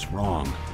Something's wrong.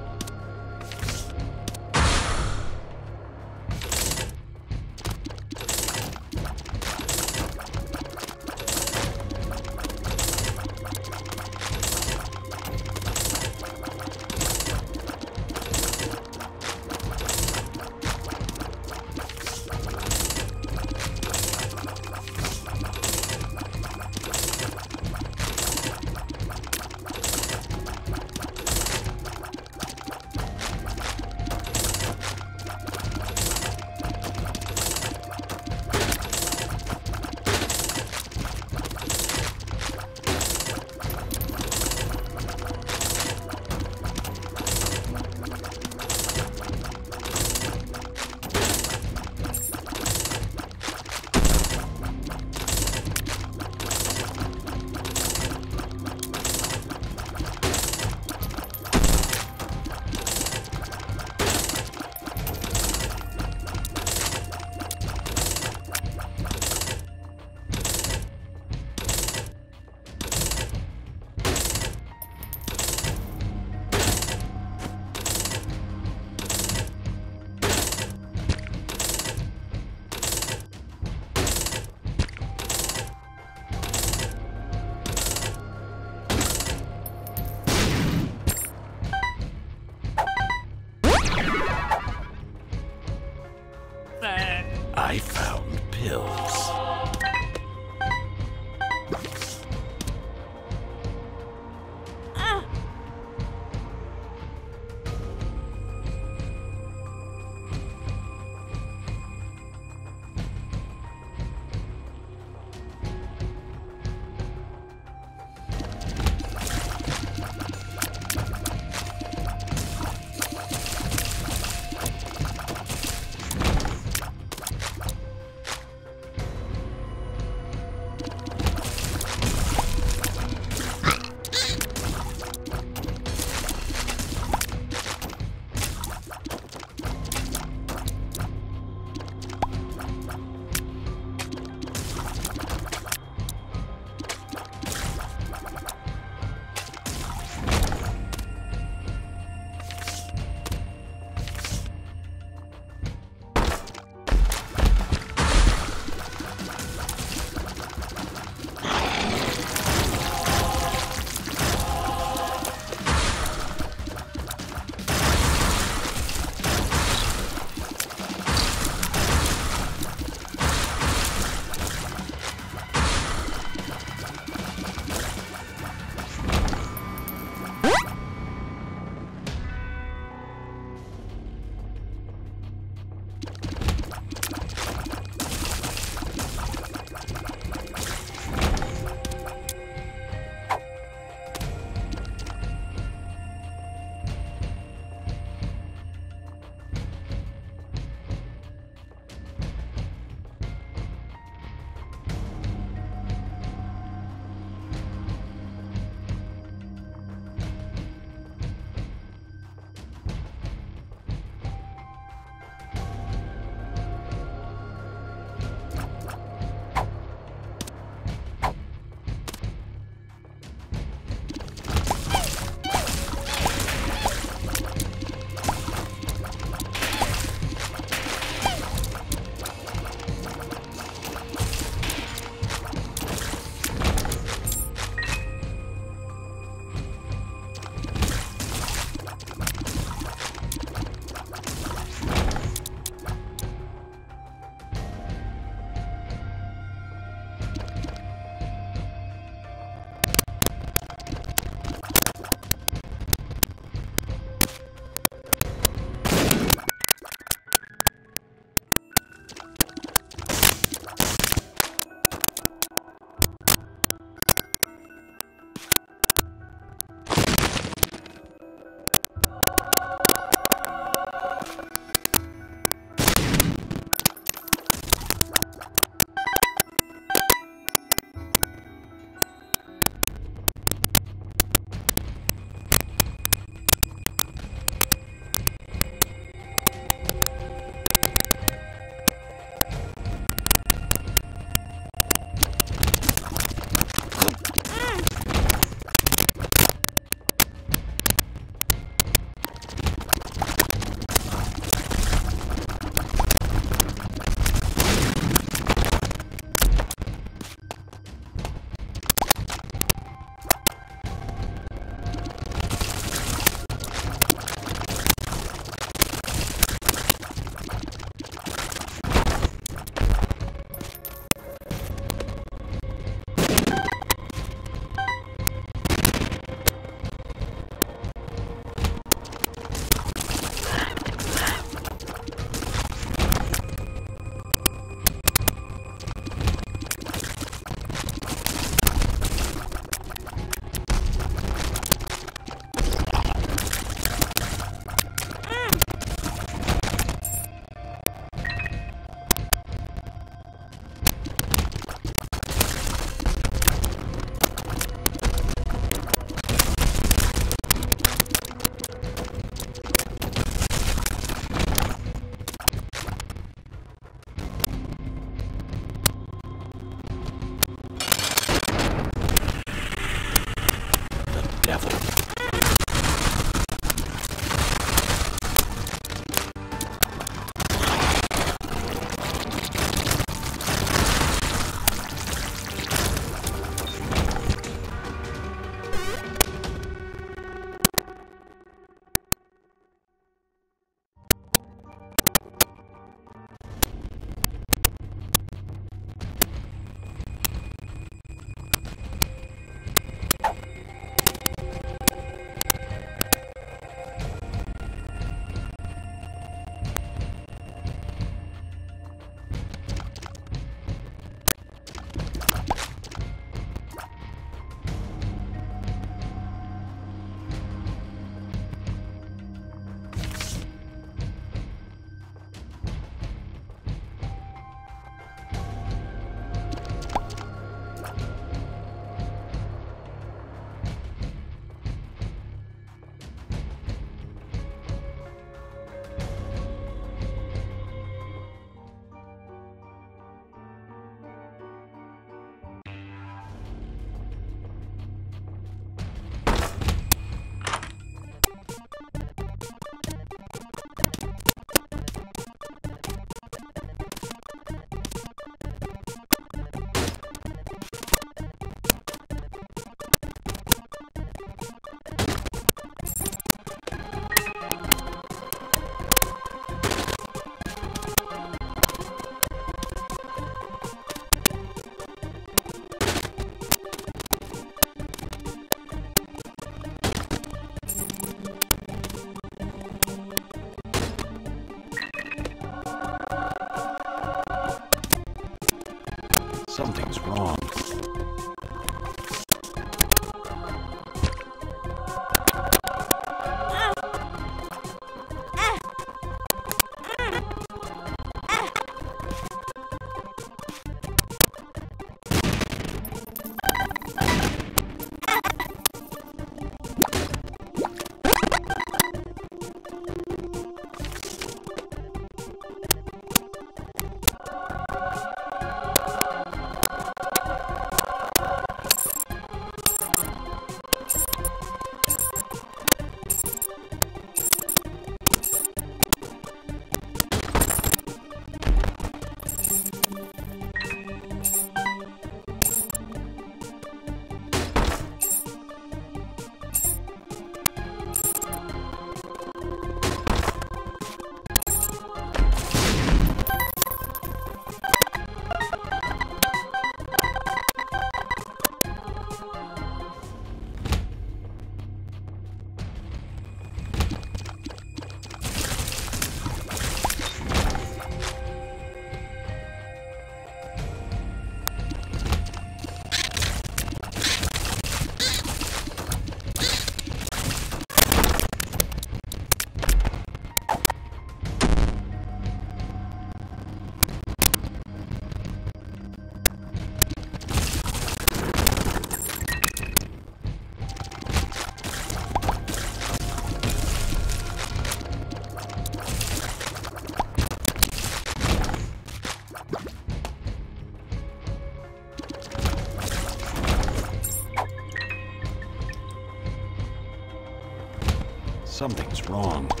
Wrong.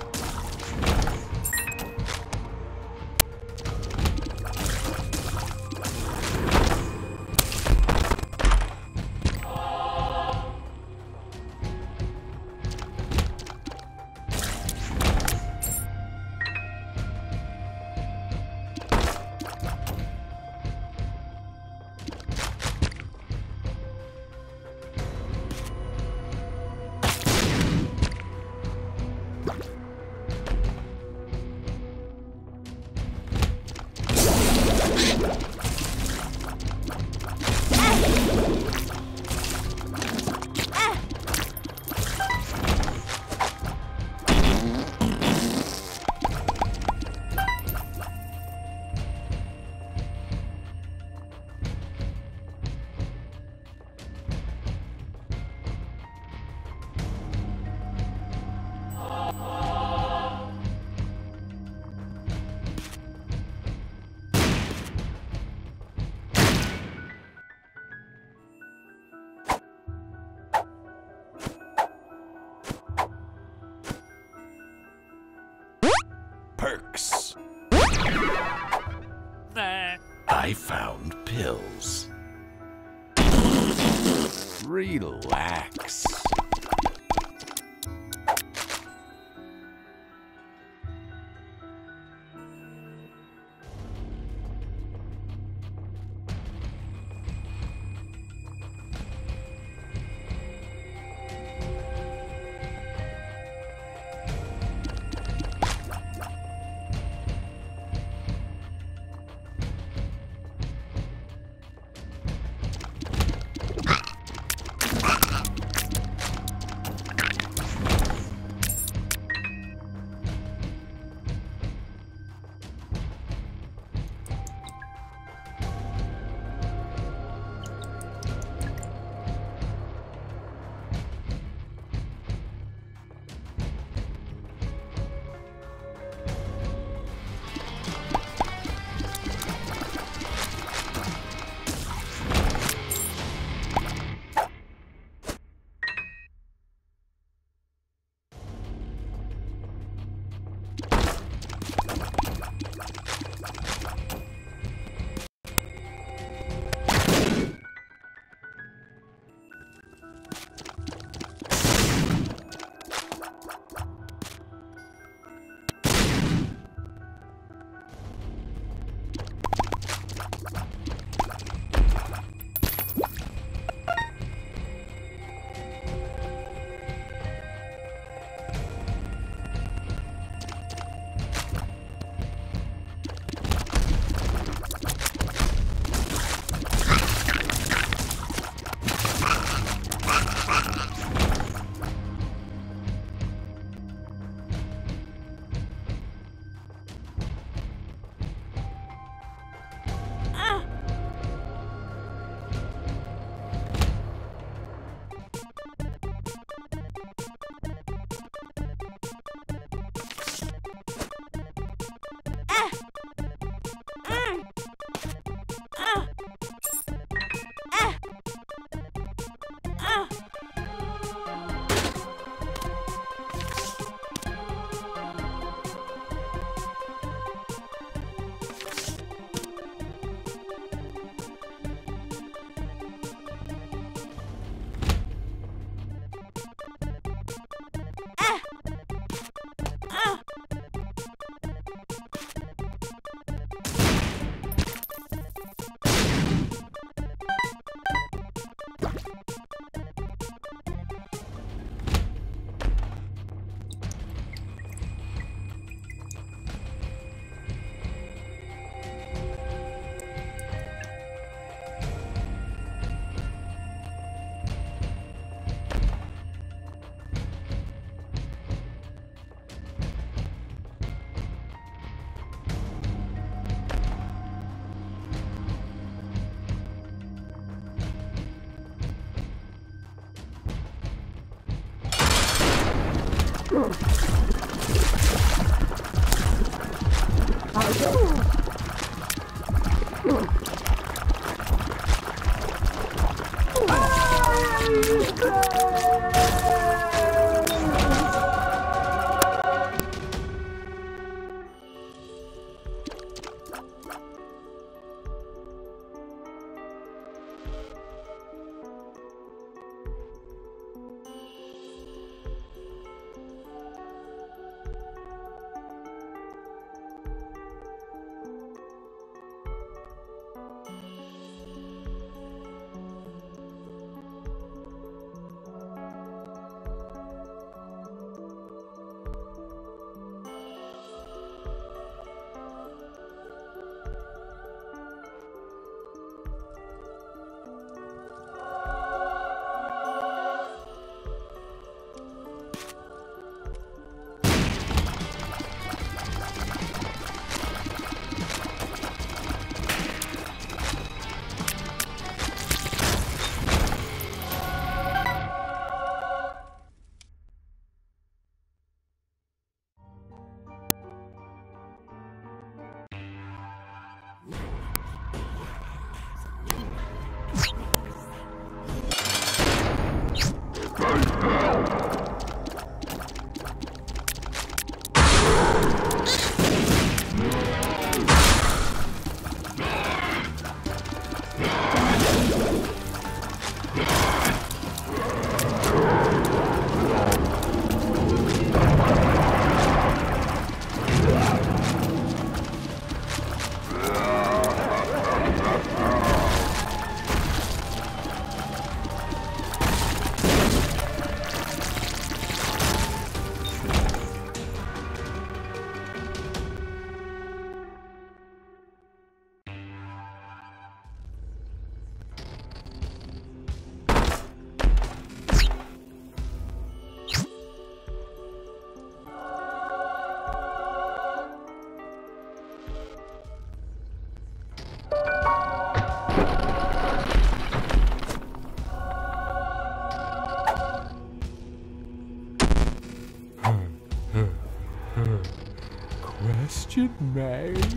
Question